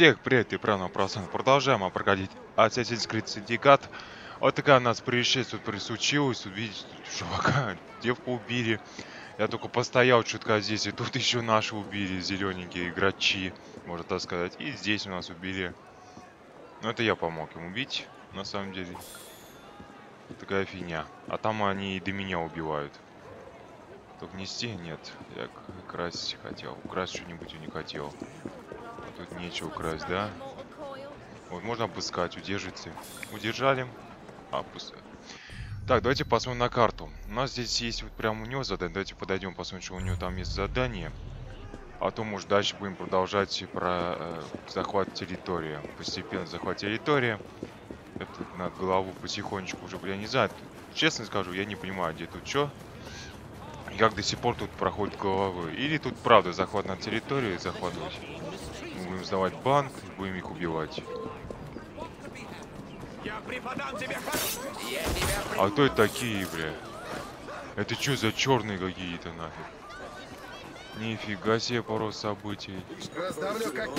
Всех привет и правильно просто продолжаем проходить Assassin's Creed Syndicate. Вот такая у нас происшествие тут случилось. Видите, чувака, девку убили. Я только постоял чутка здесь, и тут еще наши убили, зелененькие игрочи, можно так сказать. И здесь у нас убили. Ну это я помог им убить, на самом деле. Такая фигня. А там они и до меня убивают. Только нести? Нет. Я красть хотел. Украсть что-нибудь я не хотел. А тут нечего украсть, да? Вот, можно обыскать, удержите. Удержали. А, пусть... Так, давайте посмотрим на карту. У нас здесь есть вот прямо у него задание. Давайте подойдем, посмотрим, что у него там есть задание. А то, может, дальше будем продолжать про э, захват территории. Постепенно захват территории. Это на голову потихонечку уже, я не знаю. Честно скажу, я не понимаю, где тут что как до сих пор тут проходит головы. Или тут правда захват на территории захватывать. Будем сдавать банк, будем их убивать. А кто это такие, бля? Это что за черные какие-то нафиг? Нифига себе порос событий. Раздавлю как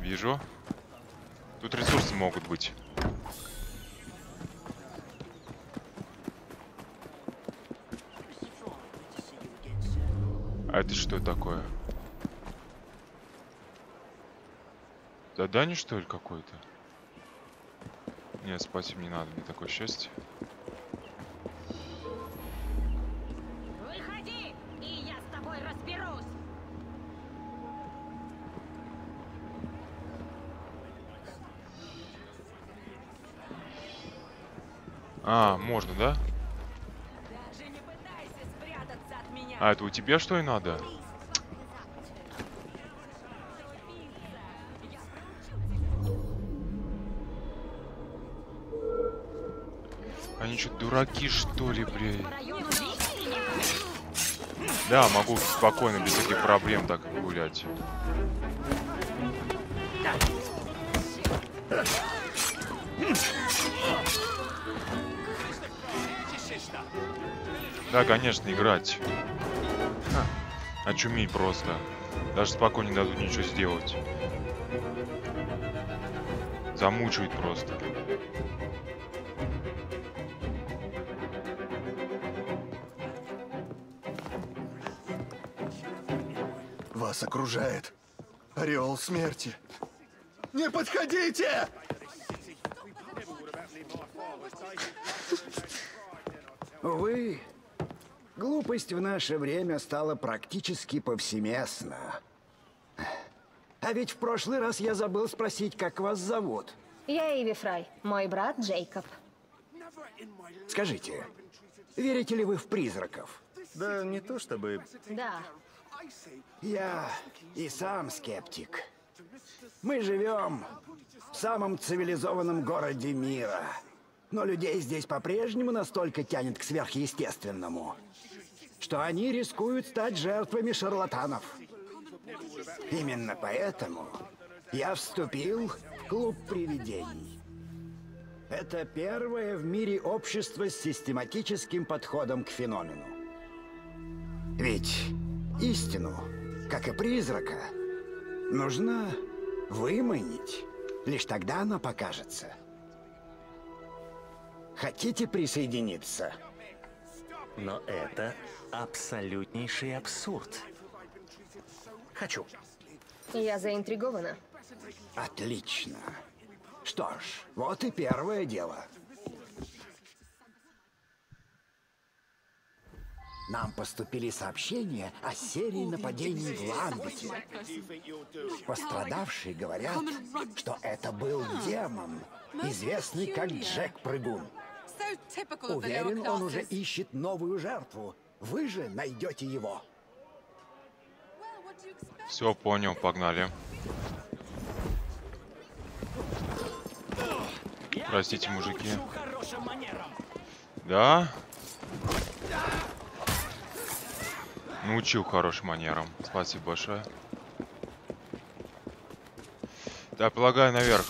Вижу. Тут ресурсы могут быть. А это что такое? Задание что ли какое-то? Нет, спасибо, не надо, мне такое счастье. А, можно, да? А, это у тебя что и надо? Они что, дураки, что ли, блядь? Да, могу спокойно, без этих проблем так гулять. Да, конечно, играть. Очуметь просто. Даже спокойно не дадут ничего сделать. Замучают просто. Вас окружает ореол смерти. Не подходите! Вы Глупость в наше время стала практически повсеместна. А ведь в прошлый раз я забыл спросить, как вас зовут. Я Иви Фрай, мой брат Джейкоб. Скажите, верите ли вы в призраков? Да не то чтобы... Да. Я и сам скептик. Мы живем в самом цивилизованном городе мира. Но людей здесь по-прежнему настолько тянет к сверхъестественному, что они рискуют стать жертвами шарлатанов. Именно поэтому я вступил в клуб привидений. Это первое в мире общество с систематическим подходом к феномену. Ведь истину, как и призрака, нужно выманить. Лишь тогда она покажется. Хотите присоединиться? Но это абсолютнейший абсурд. Хочу. Я заинтригована. Отлично. Что ж, вот и первое дело. Нам поступили сообщения о серии нападений в Ламбете. Пострадавшие говорят, что это был демон, известный как Джек Прыгун. Уверен, он уже ищет новую жертву. Вы же найдете его. Все, понял, погнали. Простите, мужики. Да? Научил хорошим манерам. Спасибо большое. Да, полагаю, наверх.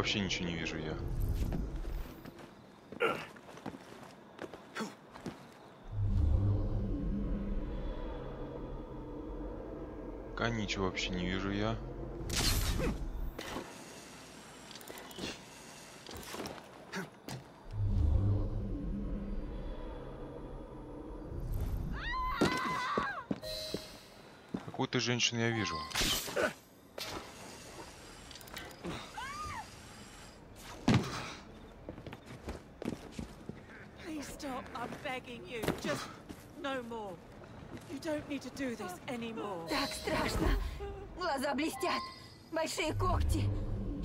Вообще ничего не вижу я. Пока ничего вообще не вижу я. Какую-то женщину я вижу. Stop. I'm begging you. Just no more. You don't need to do this anymore. Так страшно. Глаза блестят, большие когти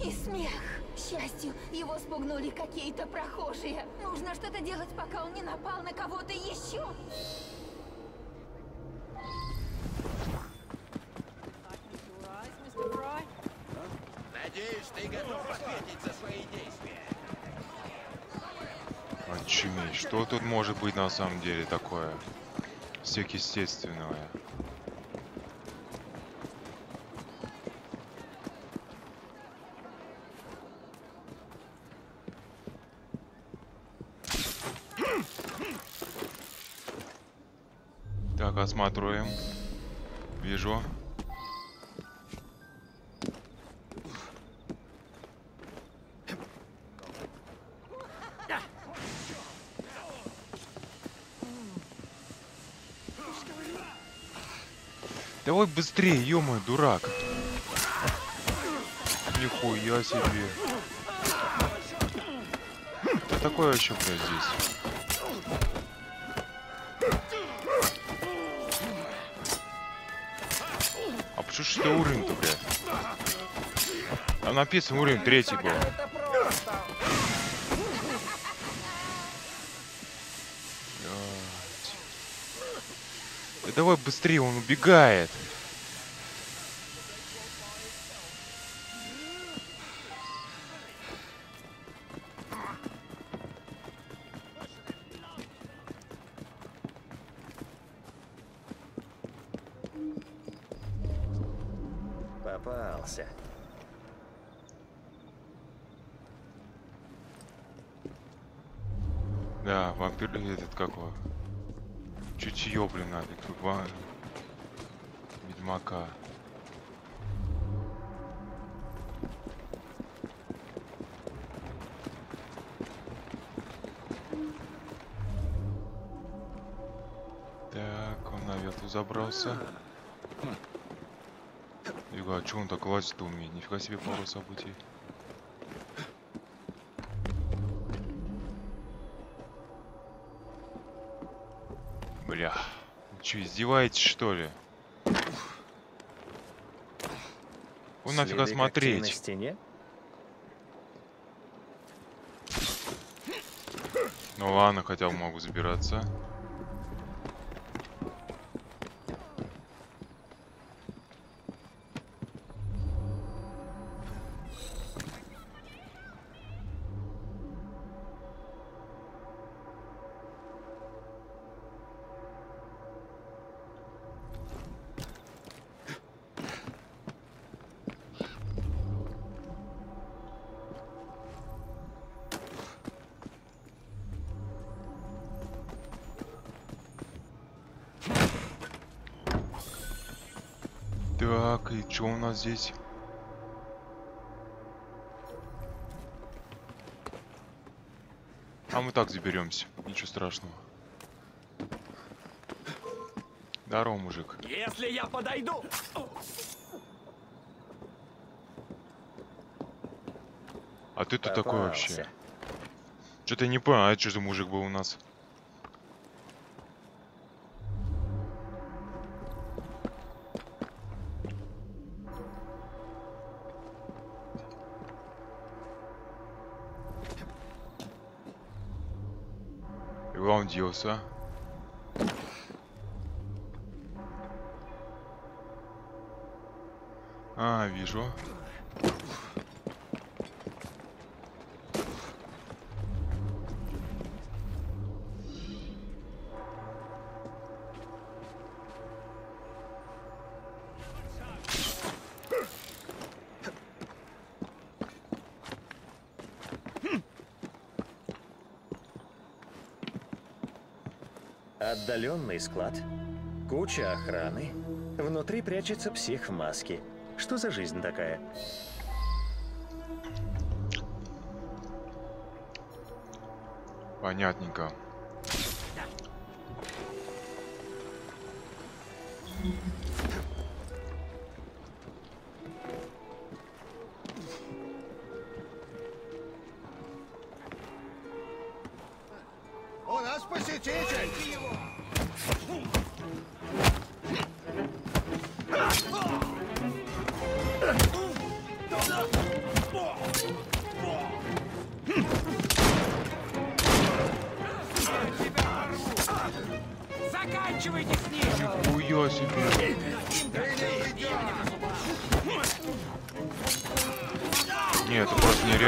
и смех. К счастью, его спугнули какие-то прохожие. Нужно что-то делать, пока он не напал на кого-то еще. Что тут может быть на самом деле такое сверхъестественное? Так, осматриваем. Вижу. Давай быстрее, ё дурак. Нихуя себе. Что такое вообще, блядь, здесь? А почему что уровень-то, блядь? Там написано уровень третий был. Давай быстрее, он убегает. Попался. Да, вампир этот как его? Чутье, блин, нафиг. Ва... Ведьмака. Так, он наверх забрался. Иго, а чё он так лазить-то умеет? Нифига себе пару событий. Чё, издеваетесь, что ли? Вон нафига когтей на смотреть. стене? Ну ладно, хотя бы могу забираться. И что у нас здесь? А мы так заберемся, ничего страшного. Здорово, мужик. Если я подойду... А ты тут такой вообще? Что-то не понял, а это что за мужик был у нас? Куда он делся? А, вижу. Отдаленный склад. Куча охраны. Внутри прячется псих в маске. Что за жизнь такая? Понятненько. У нас посетитель!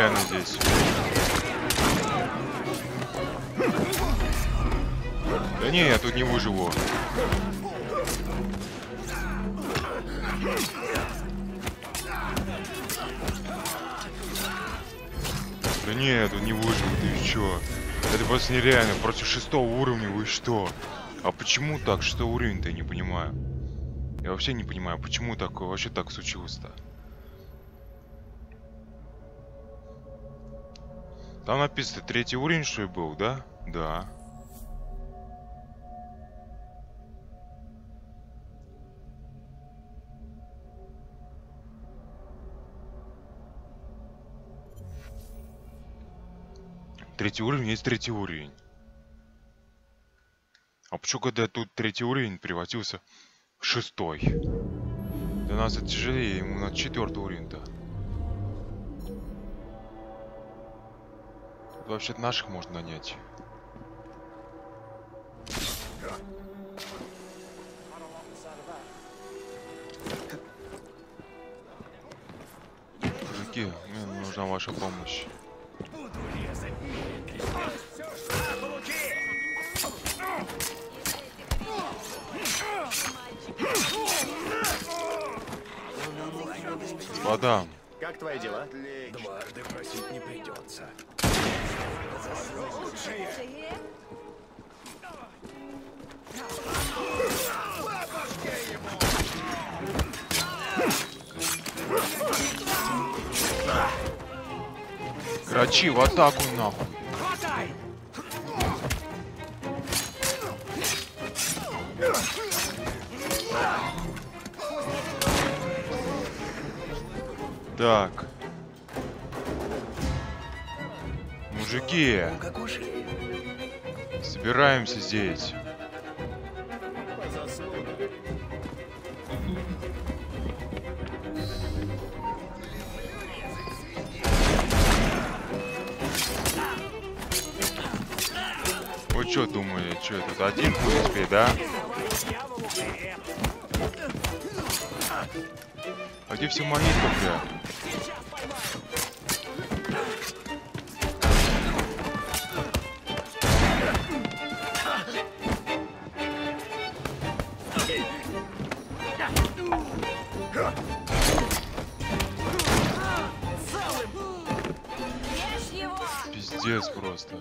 Нереально здесь. Да не, я тут не выживу. Да не, я тут не выживу, ты чё? Это просто нереально, против шестого уровня вы что? А почему так? Что уровень-то я не понимаю. Я вообще не понимаю, почему так вообще так случилось-то. Там написано третий уровень, что ли, был, да? Да. Третий уровень есть третий уровень. А почему когда тут третий уровень превратился в шестой? Для нас это тяжелее, ему на четвертый уровень-то. Вообще наших можно нанять. Мужики, мне нужна ваша помощь. Господа, Как твои дела? Дважды просить не придется. Грачи в атаку нахуй. Так. Мужики, собираемся здесь. Вы что думали, что тут один будет теперь, да? А где все монетки, просто.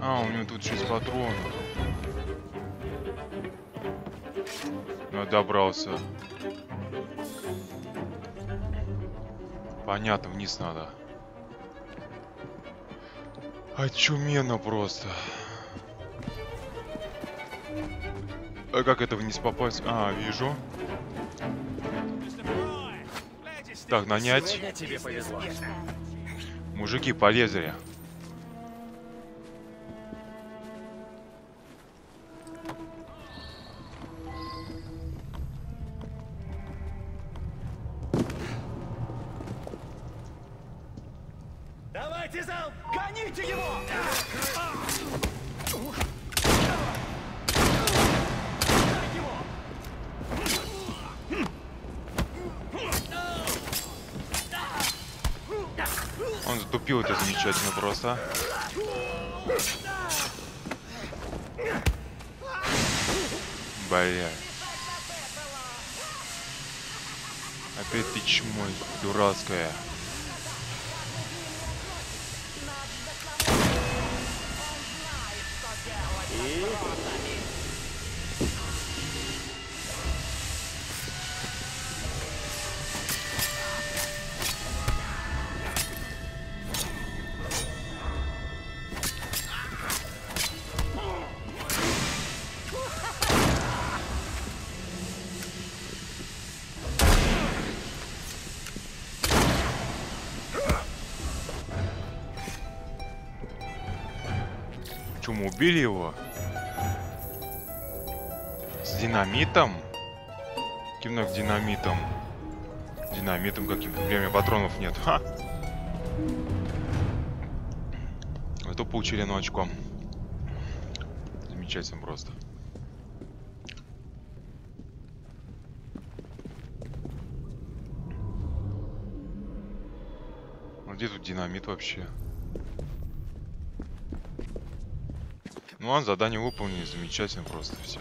А, у него тут 6 патронов. Ну, добрался. Понятно, вниз надо. Очуменно просто. А как это вниз попасть? А, вижу. Так, нанять. Мужики, полезли. Че, мы убили его? С динамитом? Каким нафиг динамитом? Динамитом каким-то. Время патронов нет. Ха! Это получили одно очко. Замечательно просто. А где тут динамит вообще? Ну ладно, задание выполнено, замечательно просто все.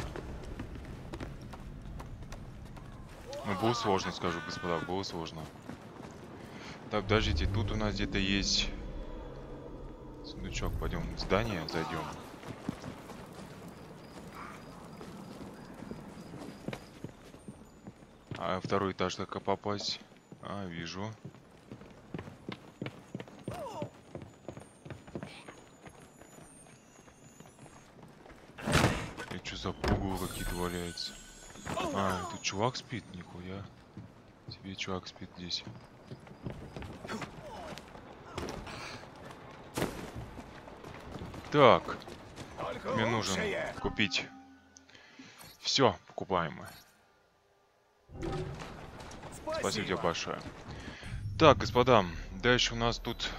Ну было сложно, скажу, господа, было сложно. Так, подождите, тут у нас где-то есть сундучок. Пойдем в здание, зайдем. А второй этаж только попасть? А, вижу. И что за пугало какие-то валяются? А, тут чувак спит, нихуя. Тебе чувак спит здесь. Так, мне нужен купить. Все, покупаемое. Спасибо тебе большое. Так, господа, дальше у нас тут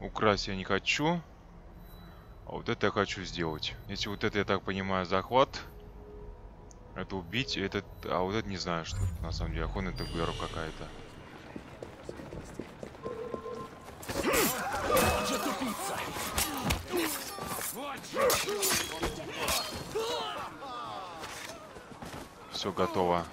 украсть я не хочу. А вот это я хочу сделать. Если вот это, я так понимаю, захват. Это убить, этот... А вот это не знаю, что на самом деле. Охота это гвера какая-то. Все готово.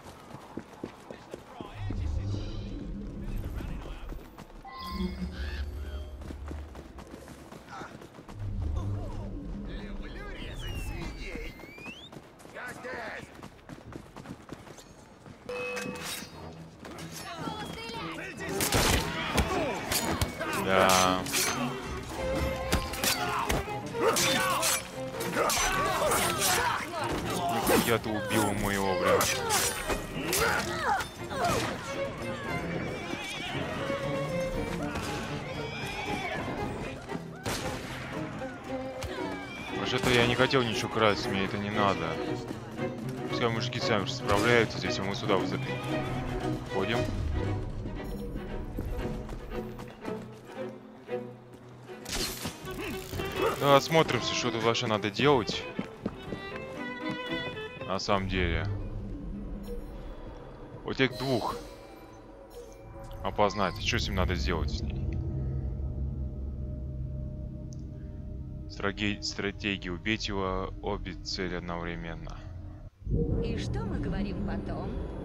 Красть, мне это не надо. Пускай мужики сами справляются здесь, а мы сюда вот ходим. Да, осмотримся, что тут вообще надо делать. На самом деле. Вот этих двух опознать. Что с ним надо сделать с ней? Страге... Стратегия убить его обе цели одновременно. И что мы говорим потом?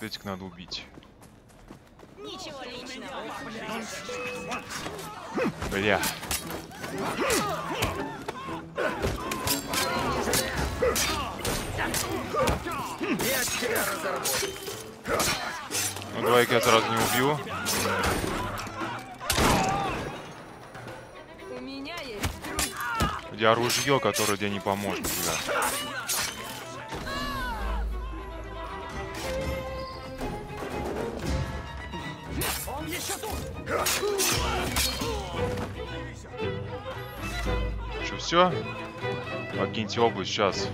Вот этих надо убить. Ничего личного. Бля. Ну давай-ка я сразу не убью. У меня есть оружие, которое тебе не поможет, бля. Все? Покиньте область сейчас.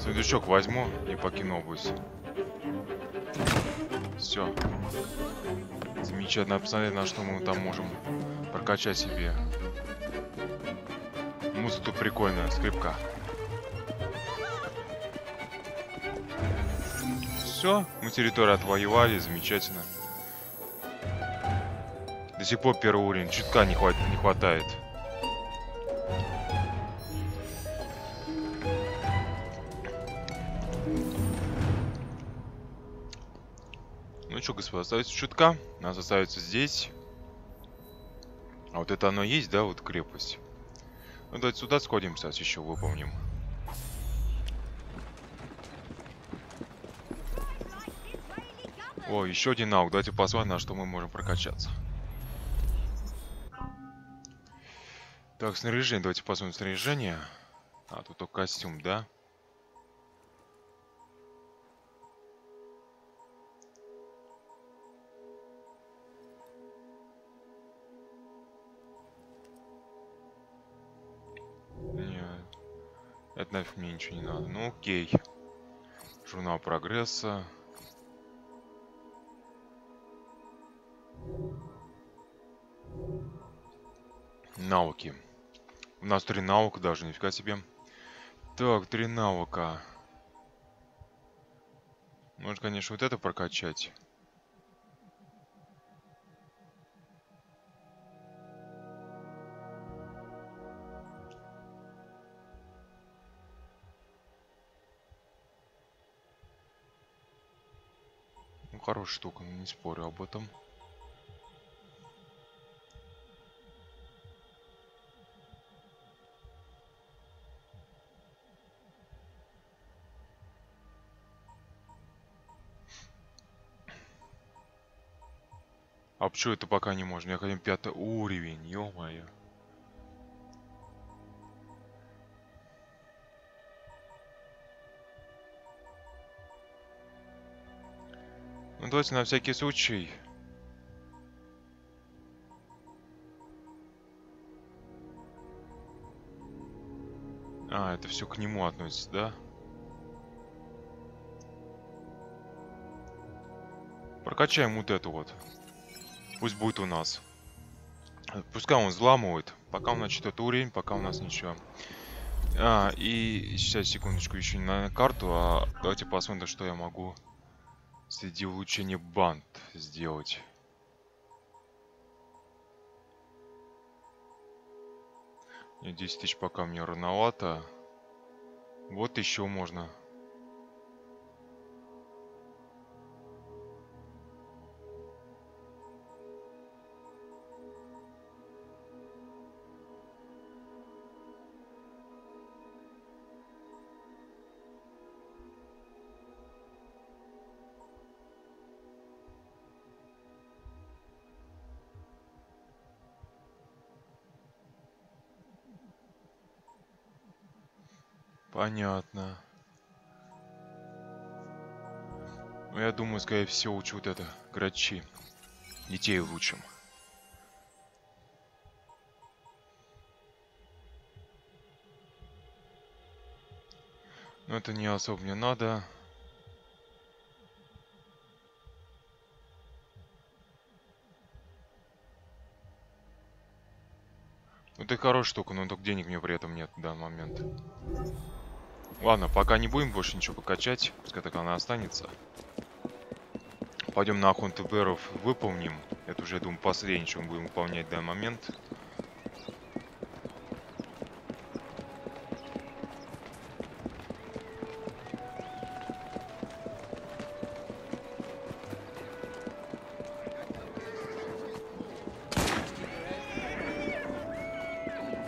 Сундучок возьму и покину область. Все. Замечательно. Посмотреть, на что мы там можем прокачать себе. Музыка тут прикольная, скрипка. Все, мы территорию отвоевали, замечательно. До сих пор первый уровень, чутка не, хват не хватает. Господа, остается чутка. Нас остается здесь. А вот это оно есть, да, вот крепость. Ну давайте сюда сходим, сейчас еще выполним. О, еще один наук. Давайте посмотрим, на что мы можем прокачаться. Так, снаряжение. Давайте посмотрим снаряжение. А, тут только костюм, да? Нет. Это нафиг мне ничего не надо. Ну окей. Журнал прогресса. Навыки. У нас три навыка даже, нифига себе. Так, три навыка. Может, конечно, вот это прокачать. Штука, не спорю об этом. А почему это пока не можно? Я хотим пятый уровень, ё-моё. Ну давайте на всякий случай. А, это все к нему относится, да? Прокачаем вот эту вот. Пусть будет у нас. Пускай он взламывает. Пока у нас четвертый уровень, пока у нас ничего. А, и сейчас, секундочку, еще не на карту, а давайте посмотрим, что я могу среди улучшения банд сделать. Нет, 10 тысяч пока мне рановато. Вот еще можно Понятно. Ну, я думаю, скорее всего, учу вот это, грачи. Детей лучшим. Но это не особо мне надо. Ну ты хорошая штука, но только денег мне при этом нет в данный момент. Ладно, пока не будем больше ничего покачать, пускай так она останется. Пойдем на охоту беров выполним. Это уже, я думаю, последнее, мы будем выполнять в данный момент.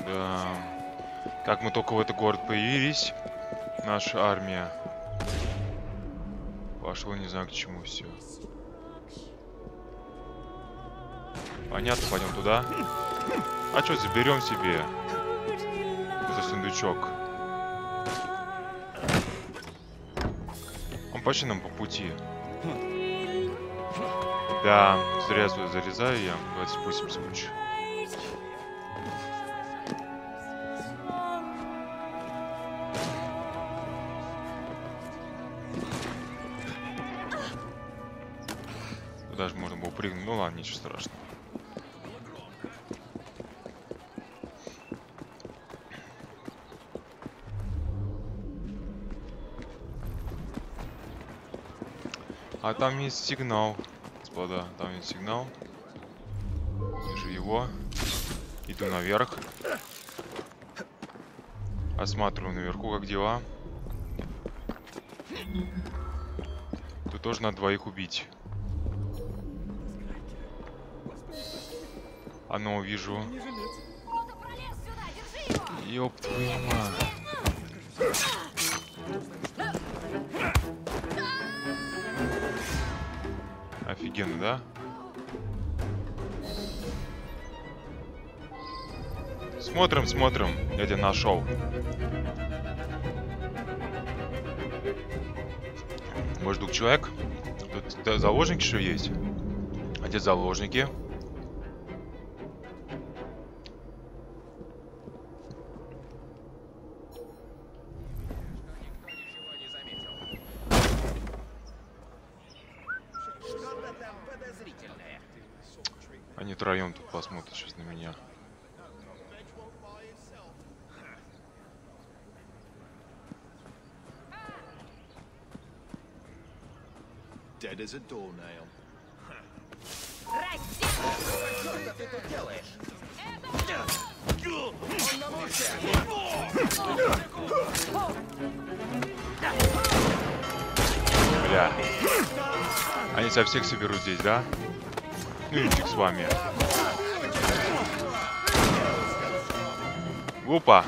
Да. Как мы только в этот город появились, наша армия пошло не знаю к чему все. Понятно, пойдем туда. А что, заберем себе за сундучок. Он почти нам по пути. Да, зря сюда залезаю я. Давайте спустимся лучше. Прыгнуть. Ну ладно, ничего страшного. А там есть сигнал, господа. Там есть сигнал. Вижу его. Иду наверх. Осматриваю наверху, как дела. Тут тоже надо двоих убить. Оно вижу. Кто-то пролез сюда, держи его! Ёб твою мать. Офигенно, да? Смотрим, смотрим. Я тебя нашел. Может, двух человек? Тут заложники что есть? А где заложники? Посмотрят сейчас на меня. Dead as a doornail. Что ты тут делаешь? Бля. Они со всех соберут здесь, да? Ну и фиг с вами. Опа!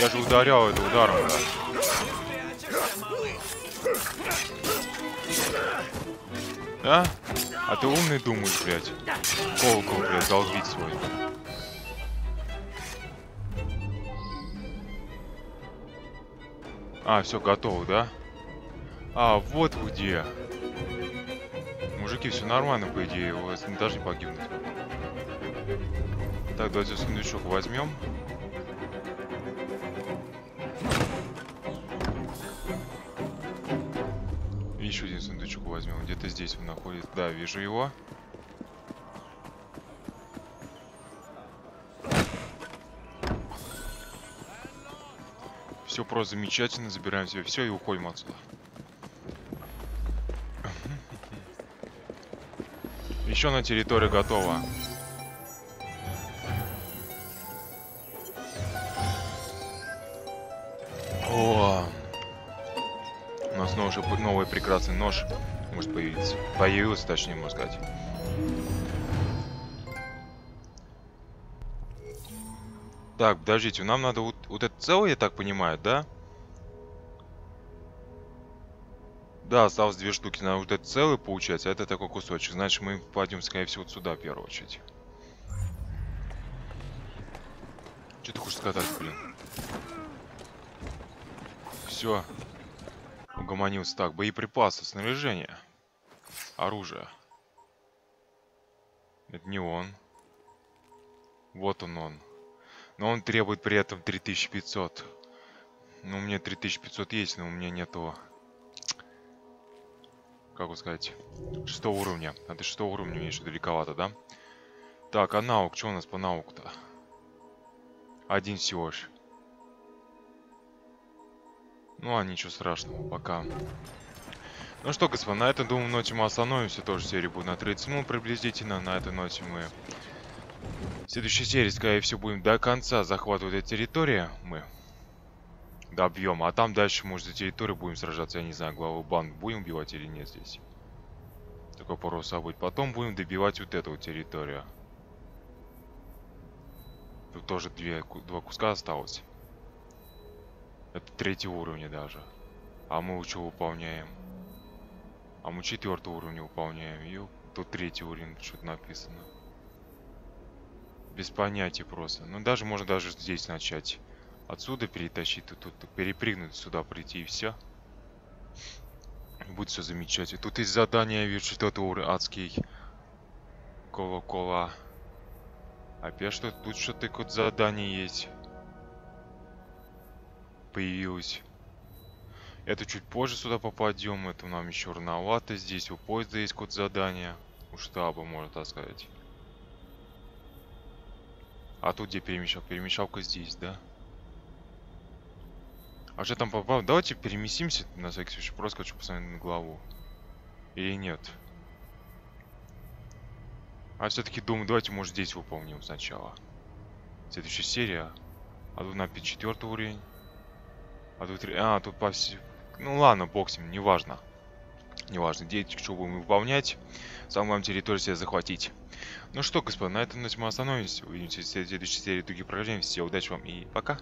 Я же ударял это ударом. А? А ты умный думаешь, блядь. Колокол, блядь, долбить свой. А, все, готово, да? А, вот вы где. Мужики, все нормально, по идее, у вас не погибнуть. Так, давайте сундучок возьмем. Еще один сундучок возьмем. Где-то здесь он находится. Да, вижу его. Просто замечательно. Забираем себе все и уходим отсюда. Еще на территории готово. О, у нас новый, новый прекрасный нож может появиться. Появился, точнее, можно сказать. Так, подождите, нам надо вот, вот это целое, я так понимаю, да? Да, осталось две штуки. Надо вот это целый получается, а это такой кусочек. Значит, мы пойдем, скорее всего, сюда в первую очередь. Что ты хочешь сказать, блин? Все. Угомонился. Так, боеприпасы, снаряжение. Оружие. Это не он. Вот он он. Но он требует при этом 3500. Ну, у меня 3500 есть, но у меня нету... Как бы сказать? Шестого уровня. А ты шестого уровня мне еще далековато, да? Так, а наук? Что у нас по науку-то? Один всего лишь. Ну, а ничего страшного, пока. Ну что, господа, на этом, думаю, ноте мы остановимся. Тоже серия будет на 30 минут приблизительно. На этой ноте мы... В следующей серии, скорее всего, будем до конца захватывать эту территорию. Мы добьем. А там дальше, может, за территорию будем сражаться. Я не знаю, главу банд будем убивать или нет здесь. Такой вопрос будет. Потом будем добивать вот эту вот территорию. Тут тоже две, два куска осталось. Это третий уровень даже. А мы что выполняем? А мы четвертый уровень выполняем. Ё, тут третий уровень, что-то написано. Без понятия просто. Ну даже можно даже здесь начать. Отсюда перетащить, тут, тут перепрыгнуть сюда, прийти и все. Будет все замечательно. Тут есть задание, я вижу, что это адский. Кола-кола. Опять что тут что-то какое-то задание есть. Появилось. Это чуть позже сюда попадем. Это нам еще рановато. Здесь у поезда есть какое-то задание. У штаба, можно так сказать. А тут где перемещал? Перемещалка здесь, да? А что там попал? Давайте переместимся на всякий случай. Просто хочу посмотреть на главу. Или нет? А все-таки думаю, давайте, может, здесь выполним сначала. Следующая серия. А тут на 4 уровень. А тут... А, тут по всей... Ну ладно, ним, неважно. Неважно, где что будем выполнять. Самое главное территорию себе захватить. Ну что, господа, на этом на этом мы остановимся. Увидимся в следующей серии других прохождений. Всего удачи вам и пока.